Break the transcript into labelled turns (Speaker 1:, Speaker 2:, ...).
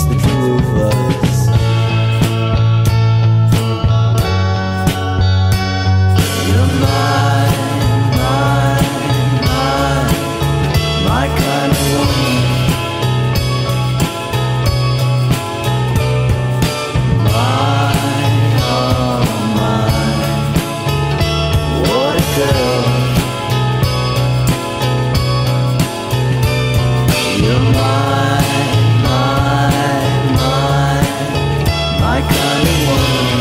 Speaker 1: just the two of us. one.